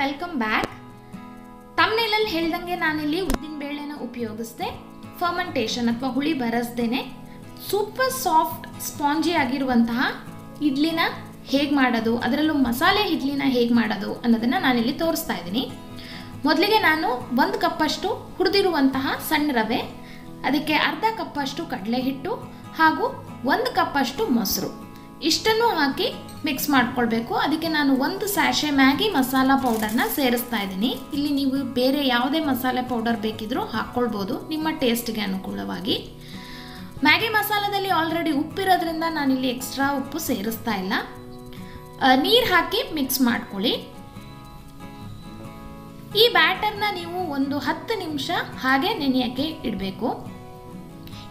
Welcome back ತಮ್ಮನೇಲಲ್ಲಿ ಹೇಳ್ದಂಗೆ ನಾನಿಲ್ಲಿ ಉದ್ದಿನ ಬೇಳೆನ ಉಪಯೋಗಿಸ್ದೆ ಫರ್ಮೆಂಟೇಷನ್ ಅಥವಾ ಹುಳಿ ಬರಸ್ದೇನೆ. ಸೂಪರ್ ಸಾಫ್ಟ್ ಸ್ಪಾಂಜಿ ಆಗಿರುವಂತಹ ಇಡ್ಲಿನ ಹೇಗೆ ಮಾಡೋದು, ಅದರಲ್ಲೂ ಮಸಾಲೆ ಇಡ್ಲಿನ ಹೇಗೆ ಮಾಡೋದು ಅನ್ನೋದನ್ನು ನಾನಿಲ್ಲಿ ತೋರಿಸ್ತಾ ಇದ್ದೀನಿ. ಮೊದಲಿಗೆ ನಾನು ಒಂದು ಕಪ್ಪಷ್ಟು ಹುರಿದಿರುವಂತಹ ಸಣ್ಣ ರವೆ, ಅದಕ್ಕೆ ಅರ್ಧ ಕಪ್ಪಷ್ಟು ಕಡಲೆ ಹಿಟ್ಟು ಹಾಗೂ ಒಂದು ಕಪ್ಪಷ್ಟು ಮೊಸರು. ಇಷ್ಟನ್ನು ಹಾಕಿ ಮಿಕ್ಸ್ ಮಾಡ್ಕೊಳ್ಬೇಕು. ಅದಕ್ಕೆ ನಾನು ಒಂದು ಸ್ಯಾಶೆ ಮ್ಯಾಗಿ ಮಸಾಲ ಪೌಡರ್ನ ಸೇರಿಸ್ತಾ ಇದ್ದೀನಿ. ಇಲ್ಲಿ ನೀವು ಬೇರೆ ಯಾವುದೇ ಮಸಾಲೆ ಪೌಡರ್ ಬೇಕಿದ್ರೂ ಹಾಕ್ಕೊಳ್ಬೋದು. ನಿಮ್ಮ ಟೇಸ್ಟ್ಗೆ ಅನುಕೂಲವಾಗಿ. ಮ್ಯಾಗಿ ಮಸಾಲದಲ್ಲಿ ಆಲ್ರೆಡಿ ಉಪ್ಪಿರೋದ್ರಿಂದ ನಾನಿಲ್ಲಿ ಎಕ್ಸ್ಟ್ರಾ ಉಪ್ಪು ಸೇರಿಸ್ತಾ ಇಲ್ಲ. ನೀರು ಹಾಕಿ ಮಿಕ್ಸ್ ಮಾಡ್ಕೊಳ್ಳಿ. ಈ ಬ್ಯಾಟರ್ನ ನೀವು ಒಂದು ಹತ್ತು ನಿಮಿಷ ಹಾಗೆ ನೆನೆಯೋಕ್ಕೆ ಇಡಬೇಕು.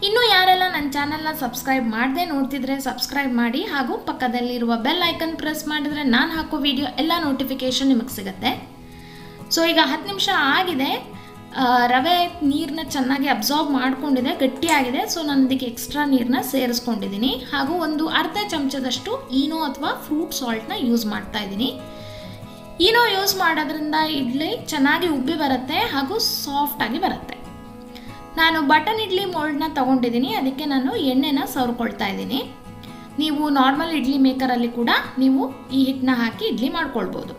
ಇನ್ನು ಯಾರೆಲ್ಲ ನನ್ನ ಚಾನಲ್ನ ಸಬ್ಸ್ಕ್ರೈಬ್ ಮಾಡದೆ ನೋಡ್ತಿದ್ರೆ ಸಬ್ಸ್ಕ್ರೈಬ್ ಮಾಡಿ ಹಾಗೂ ಪಕ್ಕದಲ್ಲಿರುವ ಬೆಲ್ ಐಕನ್ ಪ್ರೆಸ್ ಮಾಡಿದ್ರೆ ನಾನು ಹಾಕೋ ವಿಡಿಯೋ ಎಲ್ಲ ನೋಟಿಫಿಕೇಷನ್ ನಿಮಗೆ ಸಿಗುತ್ತೆ. ಸೊ ಈಗ ಹತ್ತು ನಿಮಿಷ ಆಗಿದೆ. ರವೆ ನೀರನ್ನ ಚೆನ್ನಾಗಿ ಅಬ್ಸಾರ್ಬ್ ಮಾಡಿಕೊಂಡಿದೆ, ಗಟ್ಟಿಯಾಗಿದೆ. ಸೊ ನಾನು ಇದಕ್ಕೆ ಎಕ್ಸ್ಟ್ರಾ ನೀರನ್ನ ಸೇರಿಸ್ಕೊಂಡಿದ್ದೀನಿ. ಹಾಗೂ ಒಂದು ಅರ್ಧ ಚಮಚದಷ್ಟು ಈನೋ ಅಥವಾ ಫ್ರೂಟ್ ಸಾಲ್ಟ್ನ ಯೂಸ್ ಮಾಡ್ತಾ ಇದ್ದೀನಿ. ಈನೋ ಯೂಸ್ ಮಾಡೋದ್ರಿಂದ ಇಡ್ಲಿ ಚೆನ್ನಾಗಿ ಉಬ್ಬಿ ಬರುತ್ತೆ ಹಾಗೂ ಸಾಫ್ಟಾಗಿ ಬರುತ್ತೆ. ನಾನು ಬಟನ್ ಇಡ್ಲಿ ಮೋಲ್ಡ್ನ ತೊಗೊಂಡಿದ್ದೀನಿ. ಅದಕ್ಕೆ ನಾನು ಎಣ್ಣೆನ ಸವರ್ಕೊಳ್ತಾ ಇದ್ದೀನಿ. ನೀವು ನಾರ್ಮಲ್ ಇಡ್ಲಿ ಮೇಕರಲ್ಲಿ ಕೂಡ ನೀವು ಈ ಹಿಟ್ಟನ್ನ ಹಾಕಿ ಇಡ್ಲಿ ಮಾಡ್ಕೊಳ್ಬೋದು.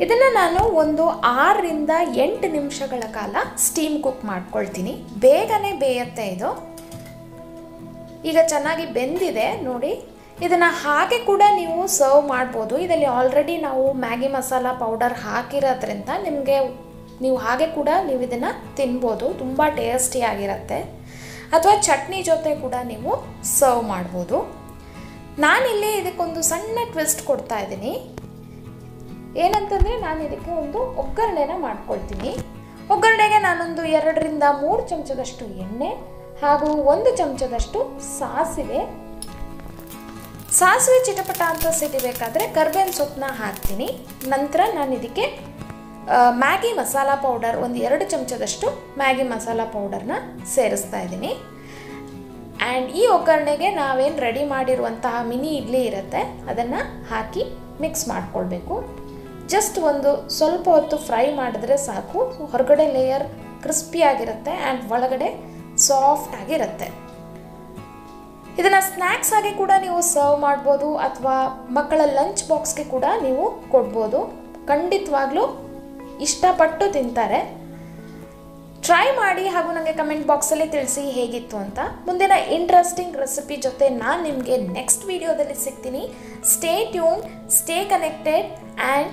ಇದನ್ನು ನಾನು ಒಂದು ಆರರಿಂದ ಎಂಟು ನಿಮಿಷಗಳ ಕಾಲ ಸ್ಟೀಮ್ ಕುಕ್ ಮಾಡ್ಕೊಳ್ತೀನಿ. ಬೇಗನೆ ಬೇಯುತ್ತೆ ಇದು. ಈಗ ಚೆನ್ನಾಗಿ ಬೆಂದಿದೆ, ನೋಡಿ. ಇದನ್ನು ಹಾಗೆ ಕೂಡ ನೀವು ಸರ್ವ್ ಮಾಡ್ಬೋದು. ಇದರಲ್ಲಿ ಆಲ್ರೆಡಿ ನಾವು ಮ್ಯಾಗಿ ಮಸಾಲ ಪೌಡರ್ ಹಾಕಿರೋದ್ರಿಂದ ನಿಮಗೆ ನೀವು ಹಾಗೆ ಕೂಡ ನೀವು ಇದನ್ನು ತಿನ್ಬೋದು. ತುಂಬ ಟೇಸ್ಟಿಯಾಗಿರುತ್ತೆ ಅಥವಾ ಚಟ್ನಿ ಜೊತೆ ಕೂಡ ನೀವು ಸರ್ವ್ ಮಾಡ್ಬೋದು. ನಾನಿಲ್ಲಿ ಇದಕ್ಕೊಂದು ಸಣ್ಣ ಟ್ವಿಸ್ಟ್ ಕೊಡ್ತಾ ಇದ್ದೀನಿ. ಏನಂತಂದರೆ ನಾನು ಇದಕ್ಕೆ ಒಂದು ಒಗ್ಗರಣೆನ ಮಾಡ್ಕೊಳ್ತೀನಿ. ಒಗ್ಗರಣೆಗೆ ನಾನೊಂದು ಎರಡರಿಂದ ಮೂರು ಚಮಚದಷ್ಟು ಎಣ್ಣೆ ಹಾಗೂ ಒಂದು ಚಮಚದಷ್ಟು ಸಾಸಿವೆ. ಸಾಸಿವೆ ಚಿಟಪಟ ಅಂತ ಸಿಡಿಬೇಕಾದ್ರೆ ಕರ್ಬೇವಿನ ಸೊಪ್ಪನ್ನ ಹಾಕ್ತೀನಿ. ನಂತರ ನಾನು ಇದಕ್ಕೆ ಮ್ಯಾಗಿ ಮಸಾಲ ಪೌಡರ್, ಒಂದು ಎರಡು ಚಮಚದಷ್ಟು ಮ್ಯಾಗಿ ಮಸಾಲ ಪೌಡರ್ನ ಸೇರಿಸ್ತಾ ಇದ್ದೀನಿ. ಆ್ಯಂಡ್ ಈ ಒಗ್ಗರಣೆಗೆ ನಾವೇನು ರೆಡಿ ಮಾಡಿರುವಂತಹ ಮಿನಿ ಇಡ್ಲಿ ಇರುತ್ತೆ, ಅದನ್ನು ಹಾಕಿ ಮಿಕ್ಸ್ ಮಾಡ್ಕೊಳ್ಬೇಕು. ಜಸ್ಟ್ ಒಂದು ಸ್ವಲ್ಪ ಹೊತ್ತು ಫ್ರೈ ಮಾಡಿದ್ರೆ ಸಾಕು. ಹೊರಗಡೆ ಲೇಯರ್ ಕ್ರಿಸ್ಪಿಯಾಗಿರುತ್ತೆ ಆ್ಯಂಡ್ ಒಳಗಡೆ ಸಾಫ್ಟ್ ಆಗಿರುತ್ತೆ. ಇದನ್ನು ಸ್ನ್ಯಾಕ್ಸ್ ಆಗಿ ಕೂಡ ನೀವು ಸರ್ವ್ ಮಾಡ್ಬೋದು ಅಥವಾ ಮಕ್ಕಳ ಲಂಚ್ ಬಾಕ್ಸ್ಗೆ ಕೂಡ ನೀವು ಕೊಡ್ಬೋದು. ಖಂಡಿತವಾಗ್ಲೂ ಇಷ್ಟಪಟ್ಟು ತಿಂತಾರೆ. ಟ್ರೈ ಮಾಡಿ ಹಾಗೂ ನನಗೆ ಕಮೆಂಟ್ ಬಾಕ್ಸಲ್ಲಿ ತಿಳಿಸಿ ಹೇಗಿತ್ತು ಅಂತ. ಮುಂದಿನ ಇಂಟ್ರೆಸ್ಟಿಂಗ್ ರೆಸಿಪಿ ಜೊತೆ ನಾನು ನಿಮಗೆ ನೆಕ್ಸ್ಟ್ ವಿಡಿಯೋದಲ್ಲಿ ಸಿಗ್ತೀನಿ. Stay tuned stay connected and